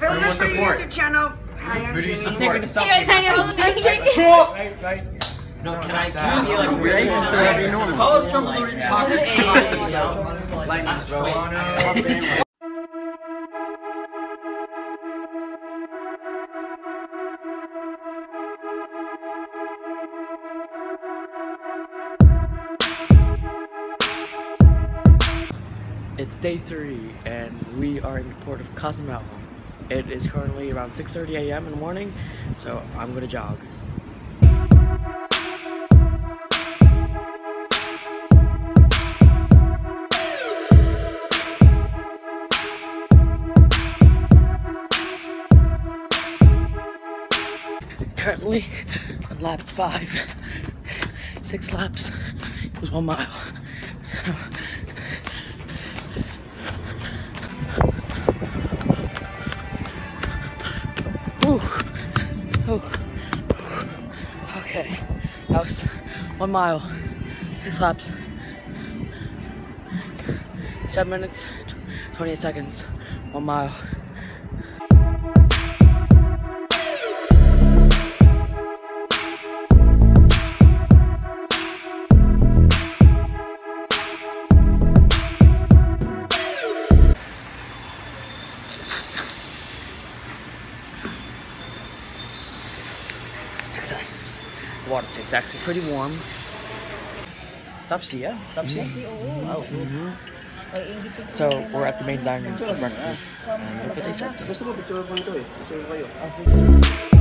Film this for your support. YouTube channel. Hi, I'm Who do you Jimmy. support? Hey guys, hang on. I'm taking Right, right. No, can I can you like race? Polish Trump Lightning throw. It's day three, and we are in the port of Cozumel. It is currently around 6:30 a.m. in the morning, so I'm gonna jog. Currently, on lap five, six laps equals one mile. So. Ooh. Ooh. Okay. That was one mile, six laps, seven minutes, 28 seconds, one mile. Water tastes actually pretty warm. Siya? Top siya? Wow. Mm-hmm. So we're at the main dining room for breakfast. And look what they served us. Gusto ko picture ko ito eh. Picture ko kayo.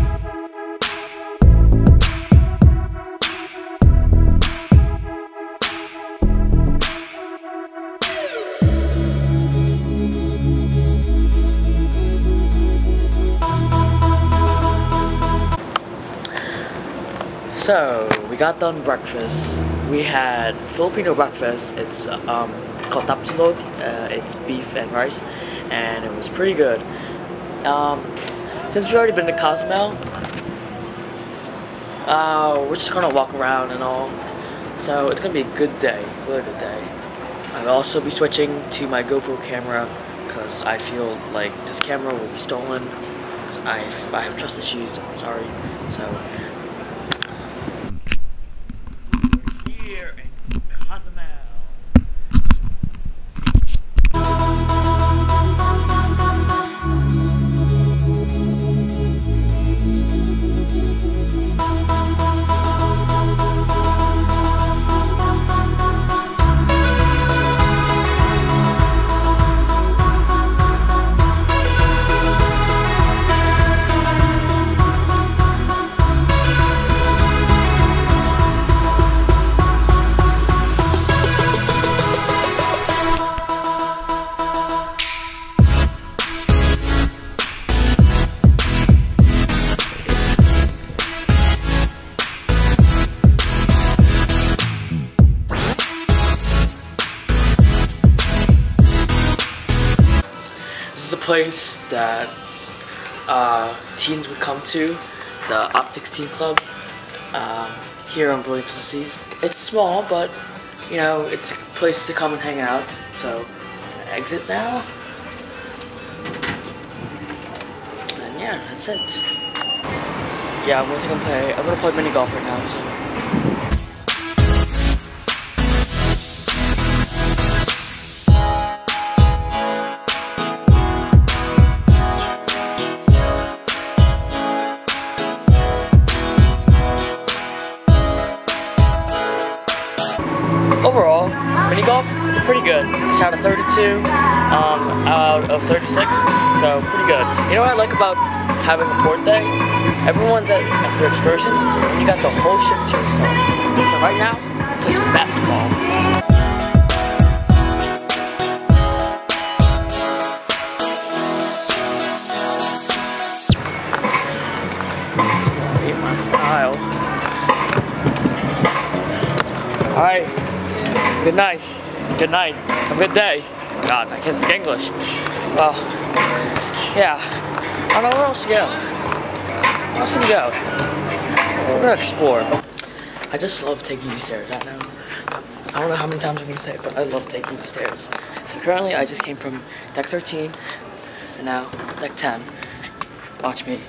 So we got done breakfast. We had Filipino breakfast. It's um, called tapsilog. Uh, it's beef and rice, and it was pretty good. Um, since we've already been to Cozumel, uh, we're just gonna walk around and all. So it's gonna be a good day, really good day. I'll also be switching to my GoPro camera because I feel like this camera will be stolen. I I have trust issues. I'm sorry. So is a place that uh, teens would come to, the Optix Teen Club, um, here on Brilliant Seas. It's small, but you know, it's a place to come and hang out. So, exit now. And yeah, that's it. Yeah, I'm gonna play. I'm gonna play mini golf right now. So. Pretty good. Shot a 32 um, out of 36, so pretty good. You know what I like about having a port day? Everyone's at, at their excursions, you got the whole ship to yourself. So right now, basketball. It's be my style. Alright, Good night. Good night. Have a good day. God, I can't speak English. Well, yeah. I don't know where else to go. Where else can we go? We're gonna explore. I just love taking these stairs. I know. I don't know how many times I'm gonna say it, but I love taking the stairs. So currently, I just came from deck 13, and now deck 10. Watch me.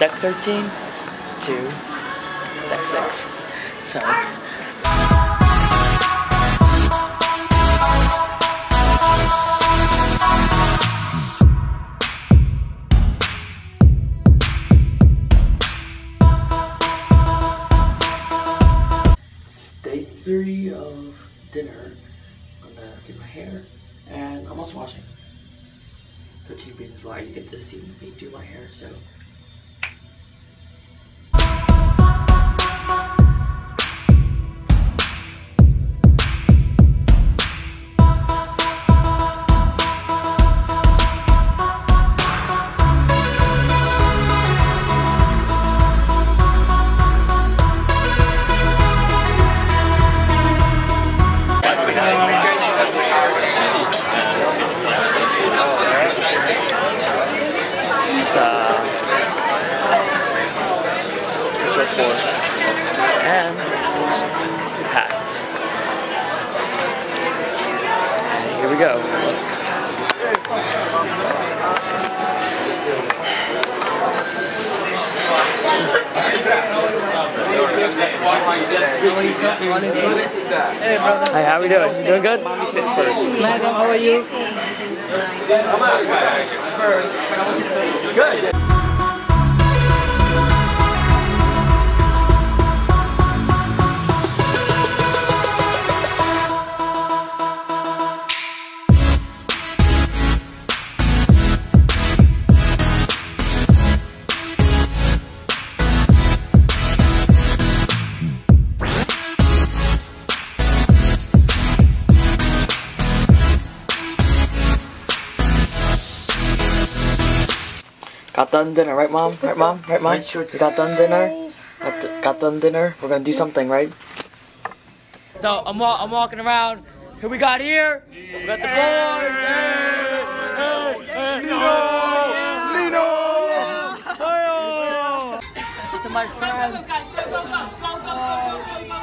Deck 13 to deck 6. So day three of dinner. I'm gonna do my hair, and I'm also washing. 13 reasons why you get to see me do my hair, so. Go. Hey, brother. Hey, how we doing? You doing good? Madam, how are you? Good. Got done dinner, right, mom? Right, mom? Right, mom? We got done dinner. Got, d- got done dinner. We're gonna do something, right? So I'm wa- I'm walking around. Who we got here? We got the boys. Hey, hey, hey. Lino, Lino. Hey, These are my Go, go, friends. go, guys. Go, go, go. Go, go, go, go, go, go, go.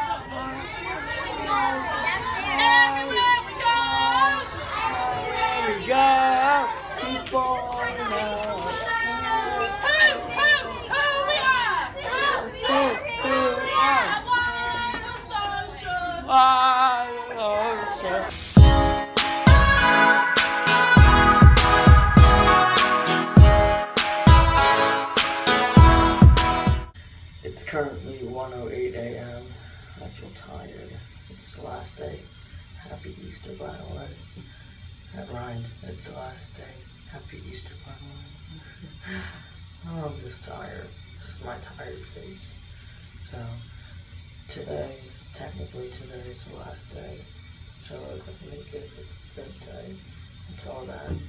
I feel tired. It's the last day. Happy Easter, by the way. That rhymed. It's the last day. Happy Easter, by the way. oh, I'm just tired. This is my tired face. So, today, technically today is the last day. So I'm gonna make it a good day until then.